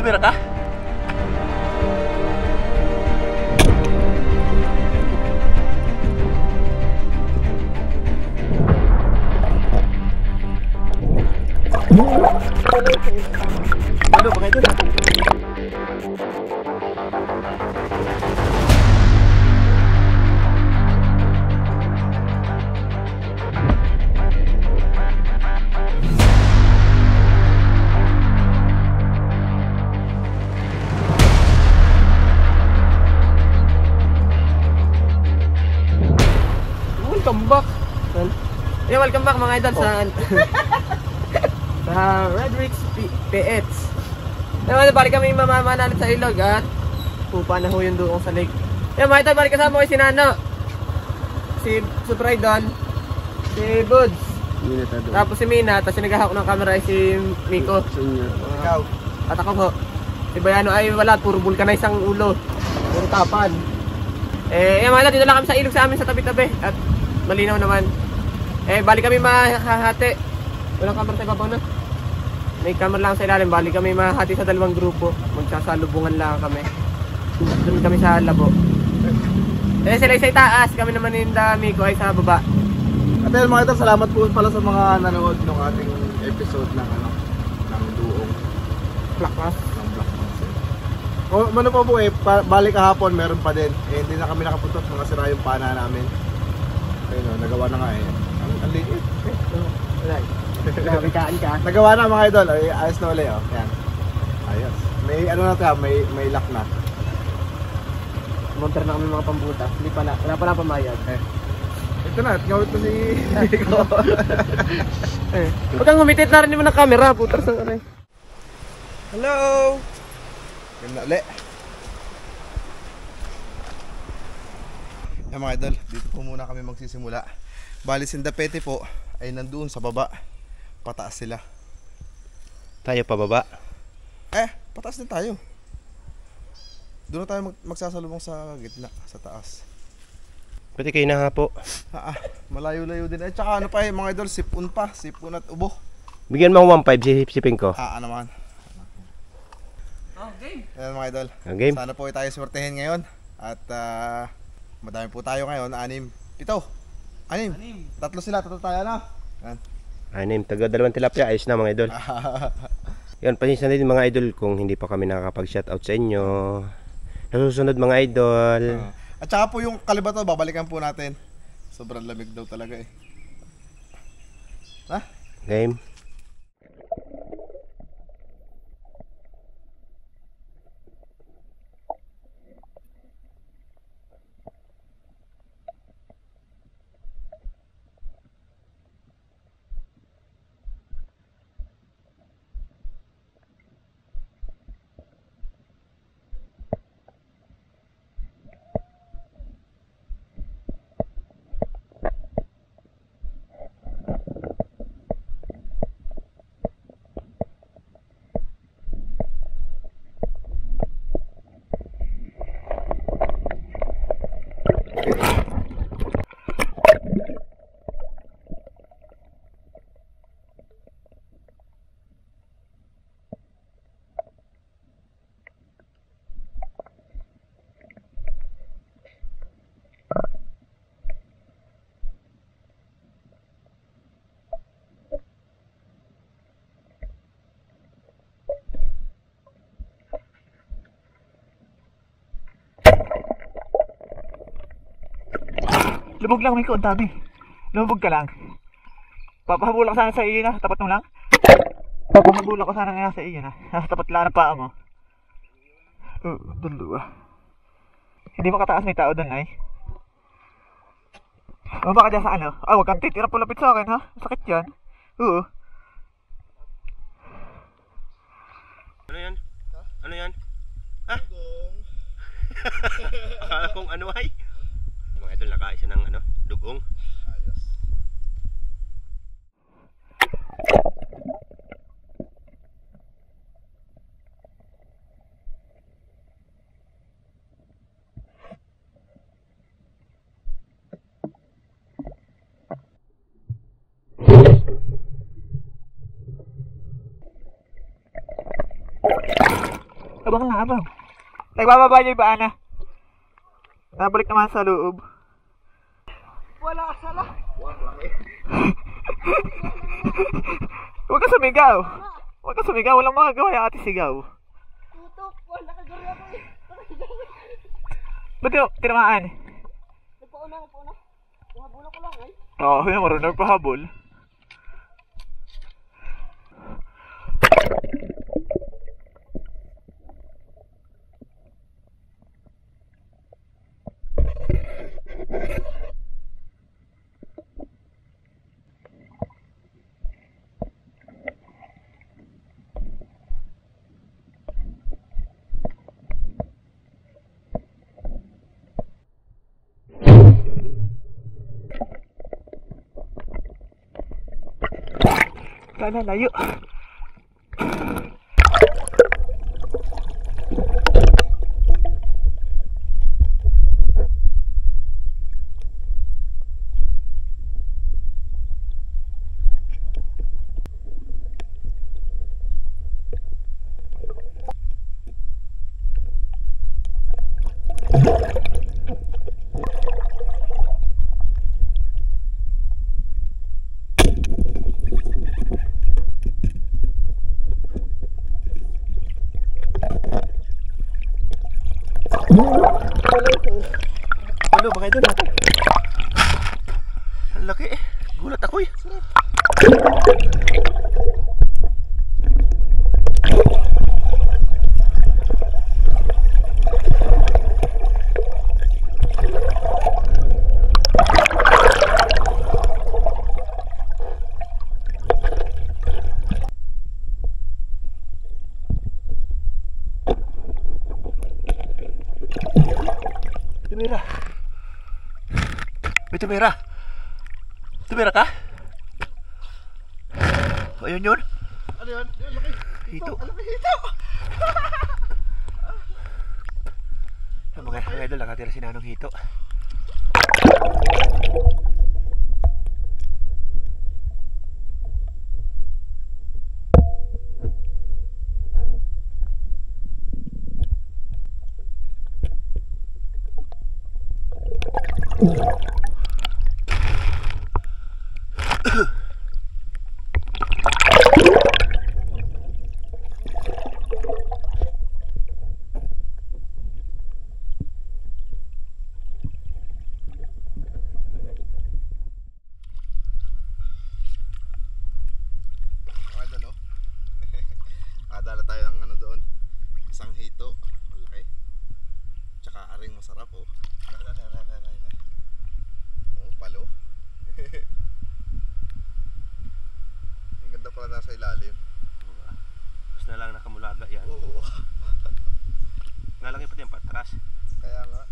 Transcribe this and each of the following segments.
Tumira ka? Ano mga idol sa sa Red Ricks P- PX. Naman, balik kami mamamanalit sa ilog at pupa na ho yung doon sa lake. Yeah, mga idol, balik kasama ko si Nano. Si Super Idol. Si Buds. Tapos si Mina, tapos yung naghahawak ng camera ay si Miko. Ikaw. At ako ho. Si Bayano ay wala, puro vulcanize ang ulo. Puro tapan. Eh, yan mga dito lang kami sa ilog sa amin sa tabi-tabi. At malinaw naman. Eh, bali kami mahahati. Walang camera sa ibabaw na. May camera lang sa ilalim. Bali kami mahati sa dalawang grupo. Magsasalubungan lang kami. Doon kami sa labo. Eh, sila sa itaas. Kami naman yung dami ko ay sa baba. At ayun mga idol, salamat po pala sa mga nanood ng ating episode ng ano, ng duong Plakmas. ng Black Monster. O, ano pa po eh, pa, balik kahapon meron pa din. Eh, hindi na kami nakapuntos, mga sira yung pana namin. Ayun o, nagawa na nga eh. Ang, liit. Wala. Nakabitaan ka. Nagawa na mga idol, ay, ayos na uli oh. Yan. Ayos. May ano na tayo, may, may lock na. Monter na kami mga pambuta. Hindi pala. Wala pala pamayad. Eh. Ito na, tingawit na si Rico. Eh. Huwag kang gumitit na rin naman ng camera. Putas ng ano eh. Hello! Yan na uli. Yan mga idol, dito po muna kami magsisimula. Bali Sindapete po ay nandoon sa baba. Pataas sila. Tayo pababa. Eh, pataas din tayo. Doon na tayo mag- magsasalubong sa gitna, sa taas. Pwede kayo na nga po. Ah, ah, malayo-layo din. Eh, tsaka ano pa eh, mga idol, sipon pa. Sipon at ubo. Bigyan mo ako 1.5 si shipping ko. Ah, ano naman. Oh, game. Ayan mga idol. Ang game. Sana po ay tayo swertehin ngayon. At ah, madami po tayo ngayon. Anim. Pito. Anim. Anim. Tatlo sila. Tatlo tayo na. Yan. Anim, taga dalawang tilapia. Ayos na mga idol. Yun, pasensya na din mga idol kung hindi pa kami nakakapag-shoutout sa inyo. Sa susunod mga idol. Ah. At saka po yung kalibato, babalikan po natin. Sobrang lamig daw talaga eh. Ha? Game. Lubog lang, Miko. Ang dami. Lumubog ka lang. Papahabulak sana sa iyo na. Tapat mo lang. Papahabulak ko sana nga sa iyo na. Nasa tapat lang ang paa mo. Uh, dalawa. Hindi makataas may tao doon ay. O baka dyan sa ano? Ah, wag kang titira palapit sa akin ha. Sakit yan. Oo. Ano yan? Ano yan? Ha? Akala kong ano ay? idol, nakain siya ng ano, dugong. Ayos. Abang na abang. Nagbababa niya ba, Ana? Nabalik naman sa loob. Huwag ka sumigaw. Huwag ka sumigaw. Walang magagawa yung ate sigaw. Tutok, wala ka gawin ako eh. Ba't yung tinamaan? Nagpauna, nagpauna. Buhabula ko lang eh. Oo, oh, yun, marunong pahabol. Sana layo. Ano, mga idol natin? Ang laki eh. Gulat ako eh. Tumira. May tumira. Tumira ka? O, Ayun yun. Ano yun? Yun, laki. Hito. Laki hito. Ang mga, mga idol, nakatira si Nanong Hito. Mga idol, oh. Nakadala tayo ng ano doon. Isang hito. Malaki. Tsaka aring masarap, oh. Oh, palo. Ang ganda pala nasa ilalim. Mas na lang nakamulaga yan. Oo. Nga lang yung pati yung patras. Kaya nga.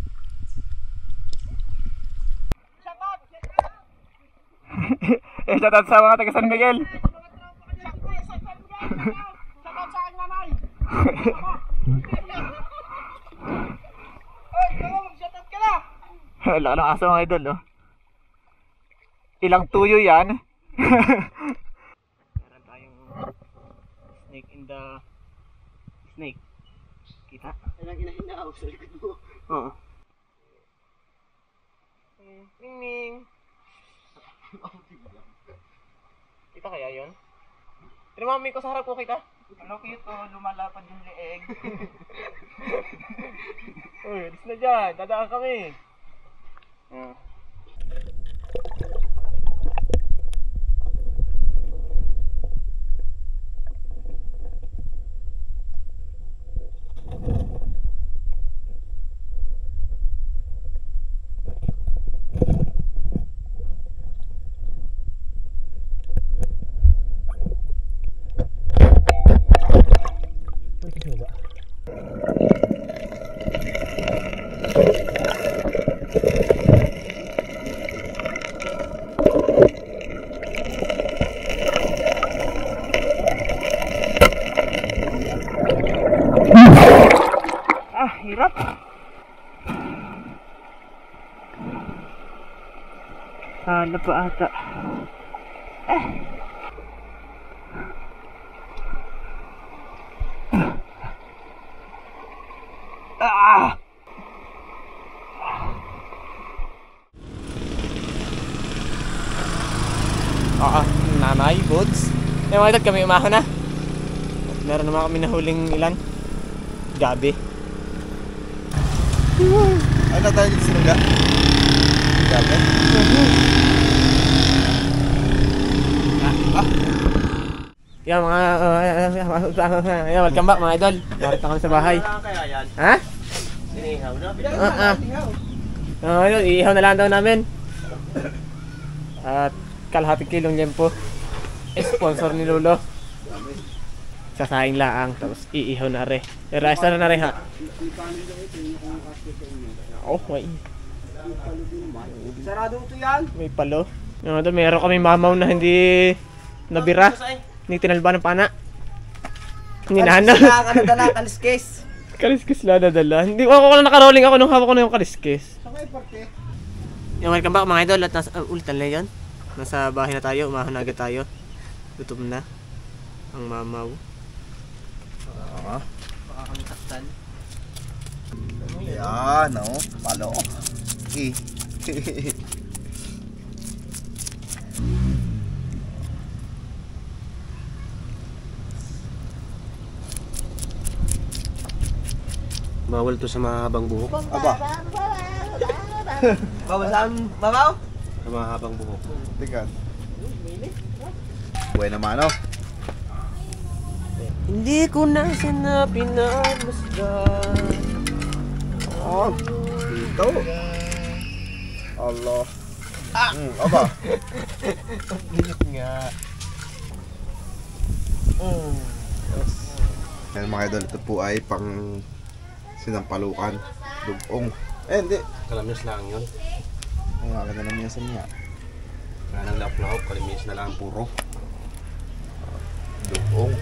Eh, shoutout sa mga taga San Miguel. Na. Wala ng aso mga idol, oh. Ilang tuyo yan. Meron tayong snake in the snake. Kita? Ilang inahinaw sa likod mo. Oo. Ning ning. Kita kaya yun? Tinamami ko sa harap ko kita. Ano oh, lumalapad yung leeg. Uy, alis na dyan. Dadaan kami. Hmm. pa ata. Eh. Ah! Ah, nanay, boats. Yung mga kami umaho na. At meron naman kami nahuling ilan. Gabi. Ano tayo dito sa? Gabi? Gabi. Yan mga uh, yan, welcome back mga idol. Narito kami sa bahay. Ha? Sinihaw na? Ah, ah. Ah, ayun, iihaw na lang daw namin. At kalahating kilong lempo. Sponsor ni Lolo. Sasaing laang, tapos iihaw na re. Erase na na re ha. Oh, may. Sarado ito yan. May palo. Ano, meron kami mamaw na hindi nabira. Hindi tinalba ng pana. Hindi na ano. Nakakadala, kaliskes. Kaliskis lang nadala. Hindi ako ko nakarolling ako nung hawak ko na yung kaliskis. Yung welcome back mga idol at nasa uh, ulitan na yun. Nasa bahay na tayo, umahon na agad tayo. Gutom na. Ang mamaw. Yan, oh. Palo. Eh. Bawal to sa mahabang buhok. Aba, Bawal saan? Babaw? Sa mahabang buhok. tingnan. Buhay naman, oh. Hindi ko na siya pinamasdan. Oh, dito. Allah. Ah! Mm, aba. Bilik nga. Yan mga idol, ito po ay pang sinampalukan. Dugong. Eh, hindi. Kalamis lang yun. Ang maganda naman yan sa niya. Kaya nang laplahop, kalimis na lang puro. Dugong.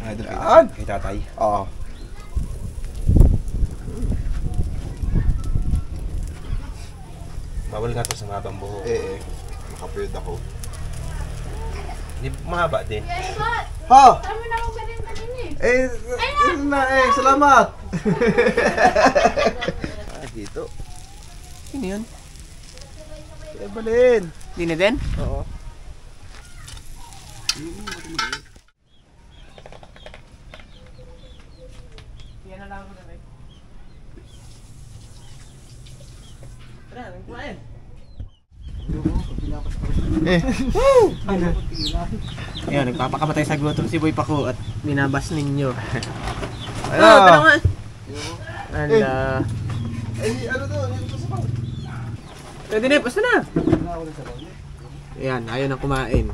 Ay, doon Yan! kay tatay. Oo. Bawal nga to sa mahabang buhok. Eh, eh. Makapuyod ako. Hindi mahaba din. Ha! Tama na akong ganun kanina eh. Eh, yun na eh. Salamat! ah, dito. Sino yun? Eh, balin. Hindi na din? Oo. Yan na lang ako na rin. Tara, kumain. Eh. Ayan, nagpapakamatay sa gutom si Boy Paco at binabas ninyo. Ayun. Ah, tara nga. Ala. Eh, ano to? Yung sasabaw. Pwede na, basta na. Ayan, ayaw na kumain.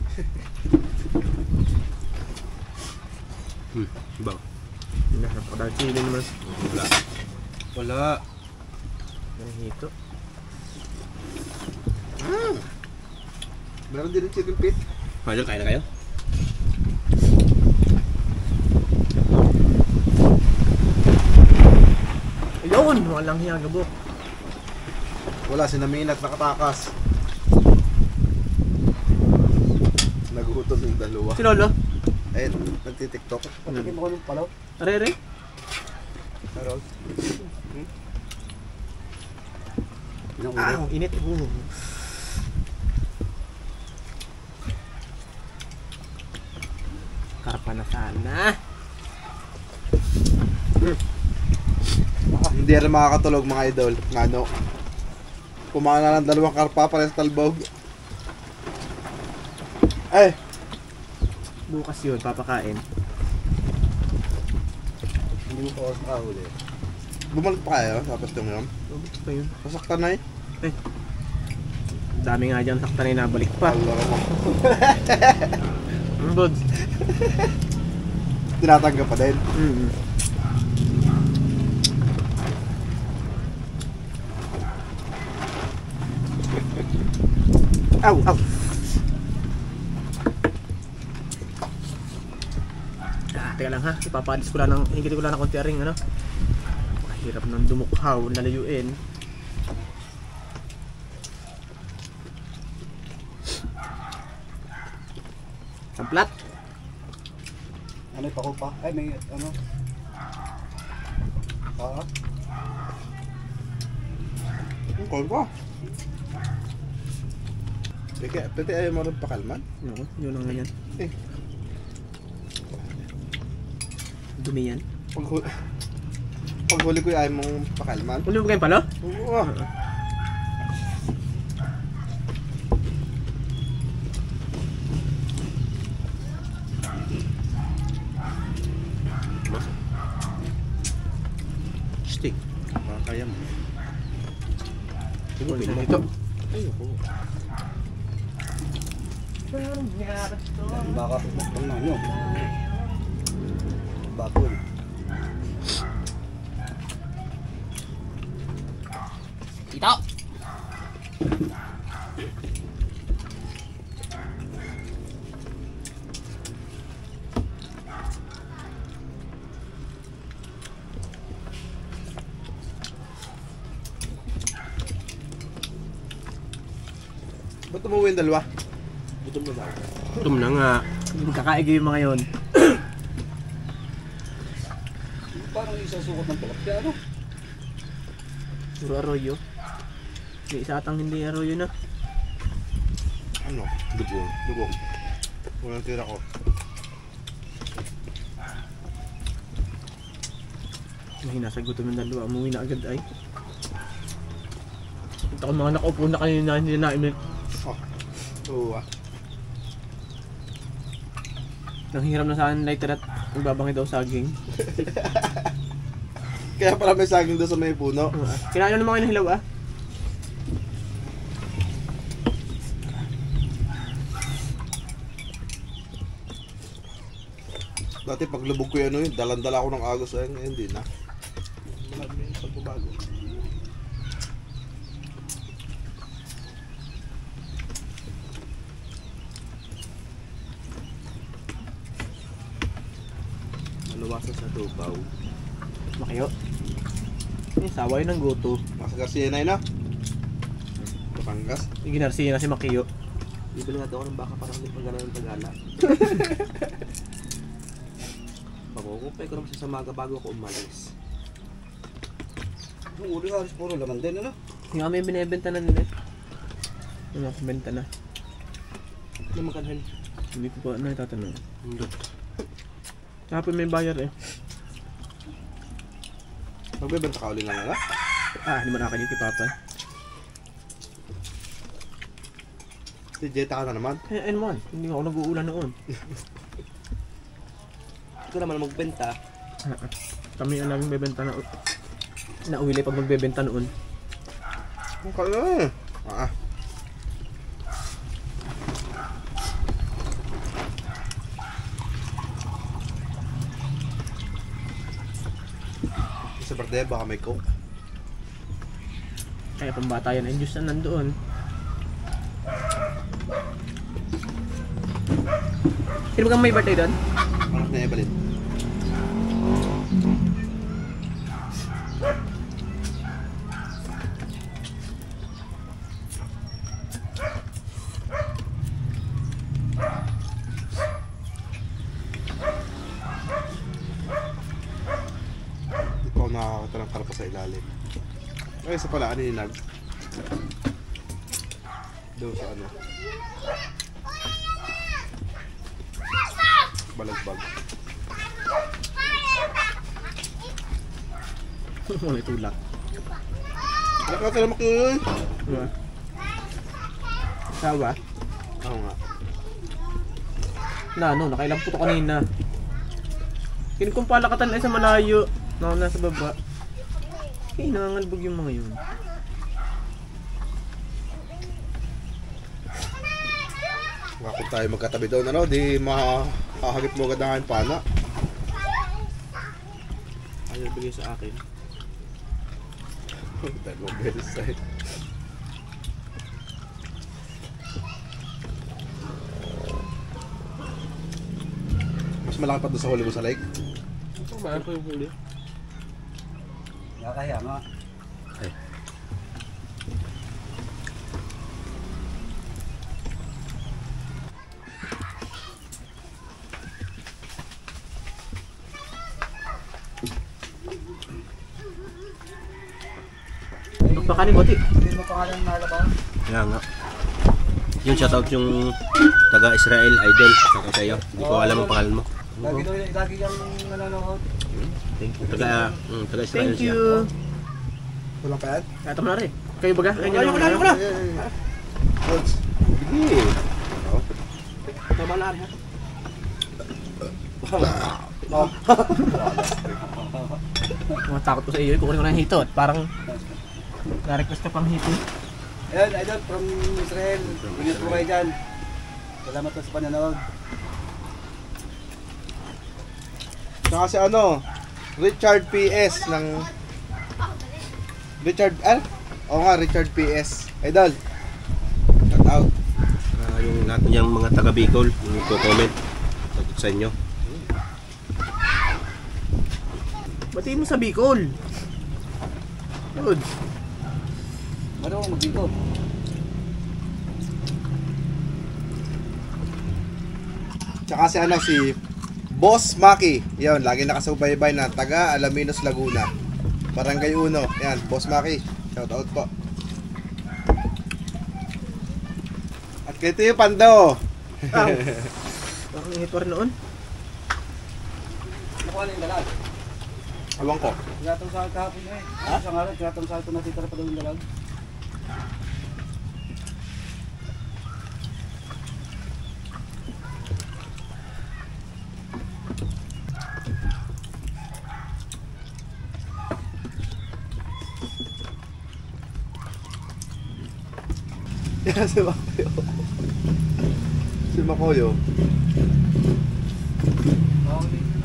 Hmm, baw. Napakadang chili naman. Wala. Wala. Ang hito. Meron din yung chicken. Mga dyan, kain na kayo? Ayun, walang hiya gabok. Wala, sinamin at nakatakas. Nagutom yung dalawa. Si Lolo? Eh, nagtitiktok. Patakin mo ko ng palaw. Are, are. Meron. Ah, ang init. Uh. Sana. Hindi rin makakatulog mga idol. Ngano? Kumain na ng dalawang karpa para sa talbog. Eh, Bukas yun, papakain. hindi mo pa sa huli. Bumalik pa kayo sa pastong yun. Bukas pa yun. Sasaktan na eh. Dami nga dyan sakta na nabalik pa. Allah mo. Ang buds. Tinatanggap pa din. Mm Aw, aw. Ah, teka lang ha. Ipapadis ko lang ng, higit ko lang ng konti ring, ano? Mahirap ng dumukhaw, nalayuin. Ano pa ko pa? Ay, may ano? Ah. Ang cold pa. Pwede, pwede ayaw mo rin pakalman? Ano, yun lang ganyan. Eh. Dumi yan. Pag, pag huli ko ayaw mong pakalman? Uli mo kayo pala? Oo. Stick. Ba't umuwi yung dalawa? Gutom na nga. Kakaigi yung mga yun. Parang isang sukot ng tilapia, ano? Puro arroyo. May isa atang hindi arroyo na. Ano? Dugo. Dugo. Unang tira ko. Mahina sa gutom ng dalawa. Umuwi na agad ay. Ito ko mga nakaupo na kanina hindi na naimik. Oo ah. Nanghiram na sa akin lighter at nagbabangi daw saging. Kaya pala may saging doon sa may puno. Kinain naman kayo ng hilaw ah. Dati pag lubog ko yan, ano yun, dalandala ako ng agos ayun, ngayon hindi na. Marami yung pagbabago. Maluwasan sa tubaw. Makiyo. Eh, saway ng goto. Nasa Garcia na yun ah. Batangas. Iginarsiya na si Makiyo. Bibili daw ako ng baka para hindi pagana ng tagala. Pagkukupay ko naman sa maga bago ako umalis. Yung uli halos puro laman din, ano? Yung kami binibenta na nila. Yung mga benta na. Ano makanhan? Hindi ko pa na itatanong. Hindi. Kapag may bayar eh. Magbebenta ka uli lang nga. Ah, hindi mo nakakanya kay Papa. Si Jetta ka na naman. Eh, ayun man. Hindi ako nag-uulan noon. Ito naman magbenta. Ah, ah. Kami ang laging bebenta na na uwili pag magbebenta noon. Ang kaya eh. Birthday, baka may coke. Kaya pambata yan. Ang juice na nandoon. Sino ba kang may birthday doon? Anak ni Evelyn. Nakakakita ng karpa sa ilalim. Ay, isa pala, aninag. Doon sa ano. Balagbag. Wala tulak. Nakakasalamak yun. Diba? Sawa? Oo nga. Na ano, nakailang puto kanina. Kinukumpala ka ay sa malayo. Na nasa baba. Eh, nangangalbog yung mga yun. Baka kung tayo magkatabi doon, ano, di mahahagip mo agad ang pana. Ayaw bigay sa akin. Tayo mo beses ay. Mas malaki pa doon sa huli mo sa lake. Kumain ko yung huli. Nakakaya nga. Baka ni Moti. Kaya nga. Yun, shoutout yung taga-Israel Idol. Shoutout sa iyo. Hindi ko alam ang pangalan mo. Lagi lagi kang nanonood. Thank you. Taga, mm, taga-Israel Thank siya. you. Kulang pa yan? Ito mo na rin. Kayo baga? Kayo ko na, ano ko na? Goods. Sige. Tama na rin. Mga takot ko sa iyo. Kukunin ko na yung hito. At parang na-request ka pang hito. Ayan, idol from Israel. Ingat po kayo dyan. Salamat sa pananood. Saka si ano, Richard PS ng Richard, ah? Oo nga, Richard PS. Idol. Shout out. Ah, yung lahat niyang mga taga Bicol, yung nagko-comment. Shoutout sa inyo. Batiin mo sa Bicol. Good. Ano mo mag-dito? Tsaka si ano si Boss Maki. Yan, lagi nakasubaybay na taga Alaminos, Laguna. Barangay Uno. Yan, Boss Maki. Shout out po. At kay Tiyo Pando. Aw. Bakang hito rin noon. Awang ko. Gatong sa kahapon na eh. Ha? Sa ngalan, gatong sa ito natitira pa daw yung dalag. Yan si Makoyo. si Makoyo.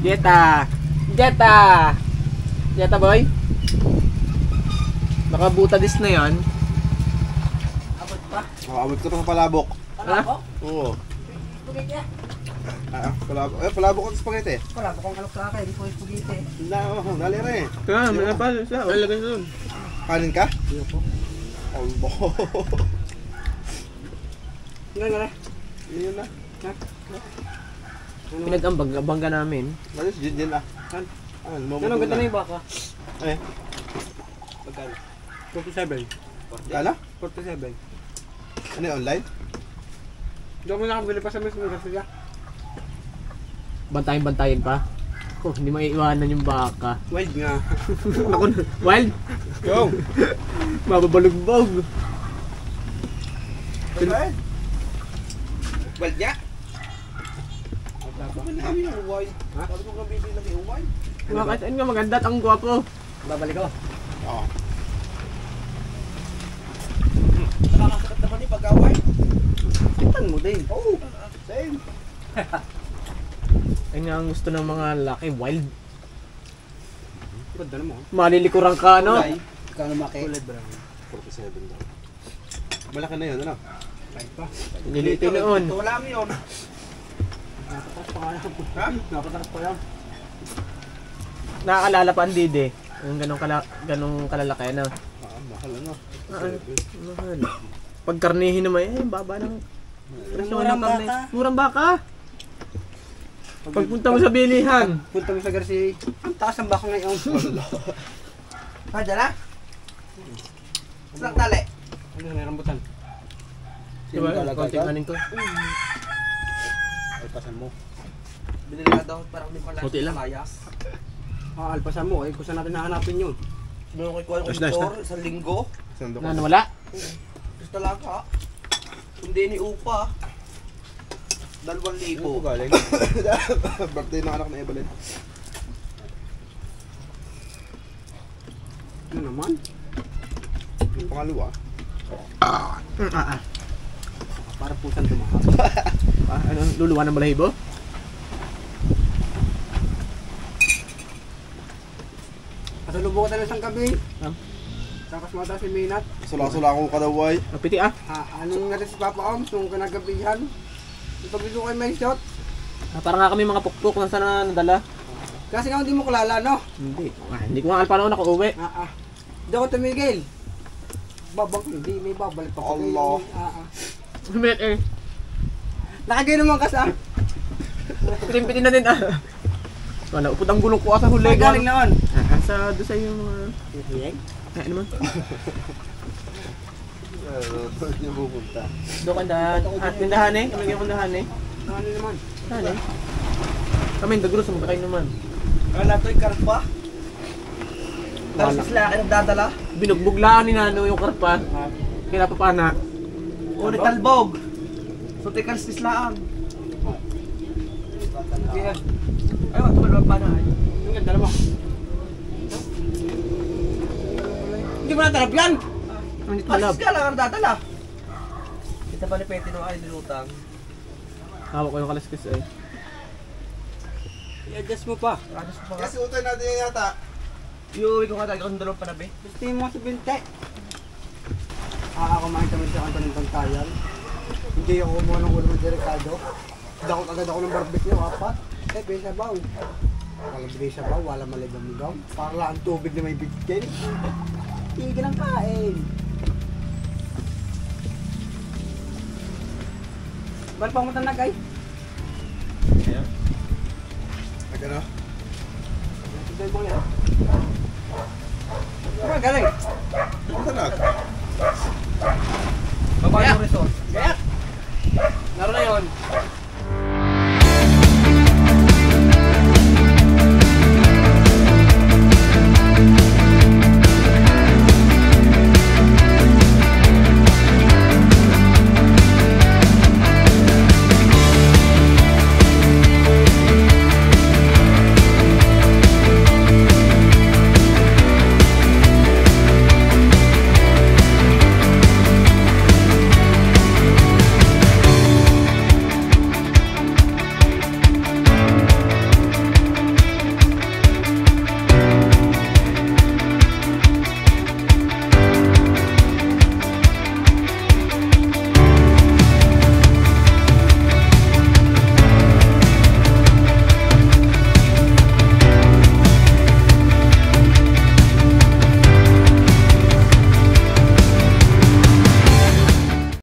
Jetta! Jetta! Jetta boy? Nakabuta dis na yan. Oh, abot ko to sa palabok. Ha? Oo. Ah, palabok. Eh, palabok ko sa spaghetti. Wala pa kong kalok sa akin, di ko ispugite. Na, oh, dali rin. Kaya, may apa siya. Wala lagay doon. Kanin ka? Iyo po. Albo. Nga nga Yun na. Pinag-ambag ka namin. Malis, Jin Jin ah. Han? Ano, mo Ano, ganda na yung baka. Eh, Pagkano? 47. ano? 47. Ano yung online? Hindi ako nakabili pa sa mismo kasi siya. Bantayin-bantayin pa. Oh, hindi maiiwanan yung baka. Wild nga. Ako na. Wild? Yo! Mababalugbog. Ano Wild nga? Sabi namin yung wild. Ha? Sabi ko gabi lang yung wild. Bakit? Ano nga maganda at ang gwapo. Babalik ako. Oo. Nakakasakit naman yung pag-away. Kitan mo din. Oo. Same. Ayun nga ang gusto ng mga laki. Wild. Ganda naman. Malilikuran ka, no? Kulay. Kano maki? Kulay brown. 47 daw. Malaki na yun, ano? Nilito noon. Ito wala mo yun. Napatakas pa kaya. Ha? Napatakas pa yan. Nakakalala pa ang dide. Yung ganong, kala, ganong kalalaki, ano? Ah, mahal ano? Ah, mahal. Pag karnihin naman, eh, baba ng presyo ng karne. Murang baka. Pagpunta mo sa bilihan. Punta mo sa Garcia. Ang taas ng baka ngayon. Ha, dala? Saan tali? Ano na rambutan? Diba? Konting anin ko. Alpasan mo. Binili daw parang hindi pala Buti lang. layas. Ah, alpasan mo. Eh, kung saan natin nahanapin yun? Ko ikuha Nice, yung nice, motor sa linggo. Na nawala? Gusto talaga. Hindi ni Upa. Dalawang libo. galing? Birthday ng anak na Evelyn. Ano naman? Yung pangalawa. Ah, ah. Para pusan tumahap. Ah, ano, luluwa ng balahibo? Kasalubong ko tayo isang gabi. Ah. Sakas mata si Minat. Sula-sula akong kadaway. Napiti ah. Ah, anong natin si Papa Oms nung kanagabihan? Ito ko kay may shot. ah parang nga kami mga pukpuk na sana nadala. Kasi nga hindi mo kilala, no? Hindi. Ah, hindi ko nga alam paano ako nakauwi. Ah, ah. Hindi ako tumigil. Babang hindi, may babalik pa. Allah. Ah, ah. Eh. Nakagay naman ka sa... Pitin-pitin na din ah. Wala, upod ang gulong ko ah, sa huli. Ay, galing naon. Ah, sa doon sa yung mga... Hiyeng? Ay, ano man? Doon niya pupunta. Doon kandahan. At tindahan eh. Kami kayo kandahan eh. Ano naman? Saan eh? Kami, dagros mo kayo naman. Wala to'y karpa. Tapos sila akin nagdadala. Binugbuglaan ni Nano yung karpa. Kaya papana. Uli talbog. So to'y karstis laang. Kaya. Ay, wag tumalabang pa na. Ang ganda mo. Hindi mo natalab yan! Hindi talab. Ka lang dadala. Kita pa ni Peti nung ay nilutang. Hawak ko yung kaliskis eh. I-adjust mo pa. I-adjust mo pa. Kasi utay natin yan yata. Iuwi ko nga talaga kung dalawang panabi. Gusto mo si Binte. Ah, makita mo siya kanta ng pantayan. Hindi ako kumuha ng ulo ng Ricardo. Dakot agad ako ng barbecue, apat. Eh, may sabaw. Wala may sabaw, wala malibang-libang. Para lang ang tubig na may bitkin. Tigil ang kain. Bal pa mo tanag ay. Nagano? Tigil mo yan. Ano galing? Punta na. Babae yung resort. Kaya! Laro na yun.